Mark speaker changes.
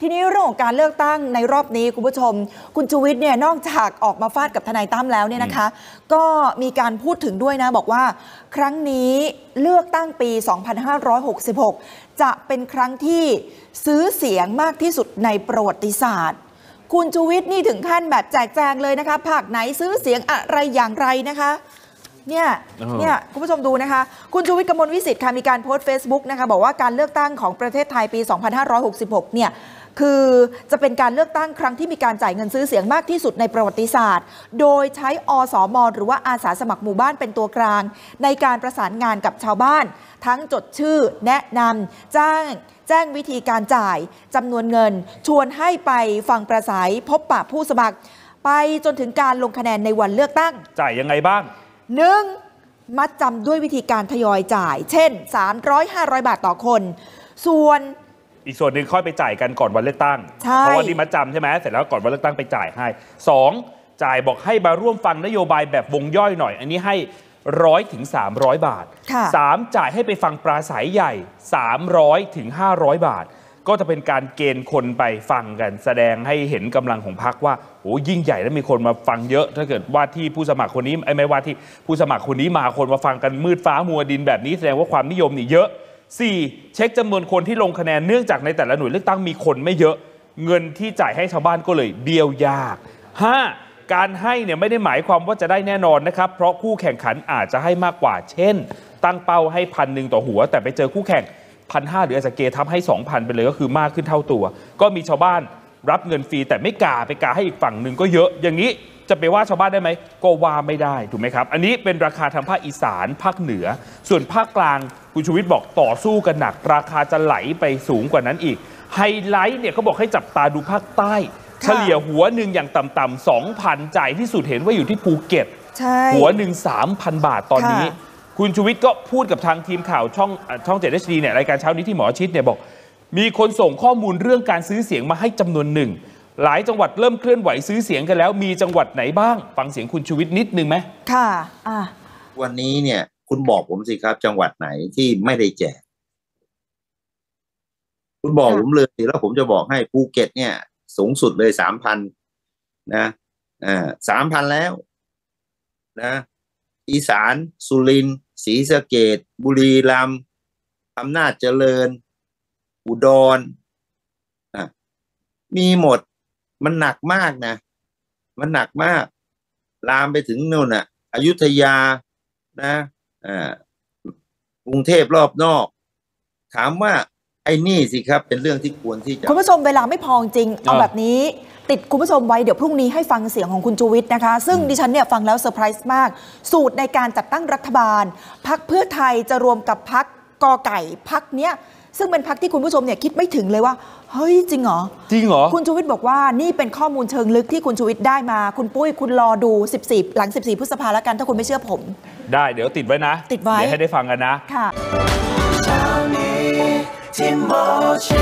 Speaker 1: ทีนี้เรื่องของการเลือกตั้งในรอบนี้คุณผู้ชม คุณชูวิทย์เนี่ยนอกจากออกมาฟาดกับทนายตั้มแล้วเนี่ยนะคะ ก็มีการพูดถึงด้วยนะบอกว่า ครั้งนี้เลือกตั้งปี 2566 จะเป็นครั้งที่ซื้อเสียงมากที่สุดในประวัติศาสตร์ คุณชูวิทย์นี่ถึงขั้นแบบแจกแจงเลยนะคะภาคไหนซื้อเสียงอะไรอย่างไรนะคะ เนี่ย
Speaker 2: เออ
Speaker 1: เนี่ยคุณผู้ชมดูนะคะ คุณชูวิทย์กมลวิสิทธิ์ค่ะมีการโพสต์ Facebook นะคะบอกว่าการเลือกตั้งของประเทศไทยปี 2566 เนี่ยคือจะเป็นการเลือกตั้งครั้งที่มีการจ่ายเงินซื้อเสียงมากที่สุดในประวัติศาสตร์ โดยใช้อสมหรือว่าอาสาสมัครหมู่บ้านเป็นตัวกลาง ในการประสานงานกับชาวบ้าน ทั้งจดชื่อแนะนำแจ้งแจ้งวิธีการจ่ายจำนวนเงิน ชวนให้ไปฟังประสัยพบปะผู้สมัคร ไปจนถึงการลงคะแนนในวันเลือกตั้ง
Speaker 2: จ่ายยังไงบ้าง
Speaker 1: หนึ่งมัดจำด้วยวิธีการทยอยจ่าย เช่น 300 500 บาทต่อคน ส่วน
Speaker 2: อีกส่วนหนึ่งค่อยไปจ่ายกันก่อนวันเลือกตั้ง
Speaker 1: ใช่
Speaker 2: เพราะว่านี่มัดจำใช่ไหมเสร็จแล้วก่อนวันเลือกตั้งไปจ่ายให้สองจ่ายบอกให้มาร่วมฟังนโยบายแบบวงย่อยหน่อย อันนี้ให้ร้อยถึง300บาท
Speaker 1: ค่ะ
Speaker 2: สามจ่ายให้ไปฟังปราศัยใหญ่300ถึง500บาท ก็จะเป็นการเกณฑ์คนไปฟังกัน แสดงให้เห็นกำลังของพรรคว่าโอ้ยิ่งใหญ่แล้วมีคนมาฟังเยอะ ถ้าเกิดว่าที่ผู้สมัครคนนี้ไม่ว่าที่ผู้สมัครคนนี้มาคนมาฟังกันมืดฟ้ามัวดินแบบนี้แสดงว่าความนิยมนี่เยอะ 4. เช็คจำนวนคนที่ลงคะแนนเนื่องจากในแต่ละหน่วยเลือกตั้งมีคนไม่เยอะ เงินที่จ่ายให้ชาวบ้านก็เลยเบี้ยวยาก 5. การให้เนี่ยไม่ได้หมายความว่าจะได้แน่นอนนะครับ เพราะคู่แข่งขันอาจจะให้มากกว่า เช่น ตั้งเป้าให้พันหนึ่งต่อหัว แต่ไปเจอคู่แข่ง พันห้าหรืออาจจะเกทับให้ 2,000 ไปเลยก็คือมากขึ้นเท่าตัว ก็มีชาวบ้านรับเงินฟรีแต่ไม่กาไปกาให้อีกฝั่งหนึ่งก็เยอะอย่างนี้จะไปว่าชาวบ้านได้ไหมก็ว่าไม่ได้ถูกไหมครับ อันนี้เป็นราคาทางภาคอีสานภาคเหนือ ส่วนภาคกลางคุณชูวิทย์บอกต่อสู้กันหนัก ราคาจะไหลไปสูงกว่านั้นอีก ไฮไลท์เนี่ยเขาบอกให้จับตาดูภาคใต้
Speaker 1: ค่ะ
Speaker 2: เฉลี่ยหัวหนึ่งอย่างต่ำๆ2,000จ่ายที่สุดเห็นว่าอยู่ที่ภูเก็ต
Speaker 1: ใช่
Speaker 2: หัวหนึ่ง3,000 บาทตอนนี้
Speaker 1: ค่ะ
Speaker 2: คุณชูวิทย์ก็พูดกับทางทีมข่าวช่องเอ่อช่องเจ็ด HD เนี่ยรายการเช้านี้ที่หมอชิตเนี่ยบอก มีคนส่งข้อมูลเรื่องการซื้อเสียงมาให้จำนวนหนึ่ง หลายจังหวัดเริ่มเคลื่อนไหวซื้อเสียงกันแล้ว มีจังหวัดไหนบ้าง ฟังเสียงคุณชูวิทย์นิดนึงไหม
Speaker 1: ค่ะอะ
Speaker 3: วันนี้เนี่ย คุณบอกผมสิครับ จังหวัดไหนที่ไม่ได้แจก คุณบอกผมเลยแล้วผมจะบอกให้ภูเก็ตเนี่ย สูงสุดเลยสามพันนะอ่าสามพันแล้ว นะ อีสานสุรินทร์ ศรีสะเกดบุรีรัมย์อำนาจเจริญ อุดรอะมีหมดมันหนักมากนะ มันหนักมาก ลามไปถึงนู่นอะอยุธยานะอ่ากรุงเทพรอบนอก ถามว่า ไอ้นี่สิครับเป็นเรื่องที่ควรที่จะ
Speaker 1: คุณผู้ชมเวลาไม่พอจริงเอา
Speaker 2: อ่า
Speaker 1: แบบนี้ ติดคุณผู้ชมไว้เดี๋ยวพรุ่งนี้ให้ฟังเสียงของคุณชูวิทย์นะคะ ซึ่งดิฉันเนี่ยฟังแล้วเซอร์ไพรส์มาก สูตรในการจัดตั้งรัฐบาลพักเพื่อไทยจะรวมกับพักกอไก่พักเนี้ยซึ่งเป็นพักที่คุณผู้ชมเนี่ยคิดไม่ถึงเลยว่า เฮ้ย จริงเหรอ
Speaker 2: จริงเหรอ
Speaker 1: คุณชูวิทย์บอกว่านี่เป็นข้อมูลเชิงลึกที่คุณชูวิทย์ได้มา คุณปุ้ยคุณรอดู 14 หลัง 14 พฤษภาแล้วกัน ถ้าคุณไม่เชื่อผม
Speaker 2: ได้เดี๋ยวติดไว้นะ
Speaker 1: ติดไว้
Speaker 2: เดี๋ยวให้ได้ฟังกันนะ
Speaker 1: ค่ะ
Speaker 4: 听不清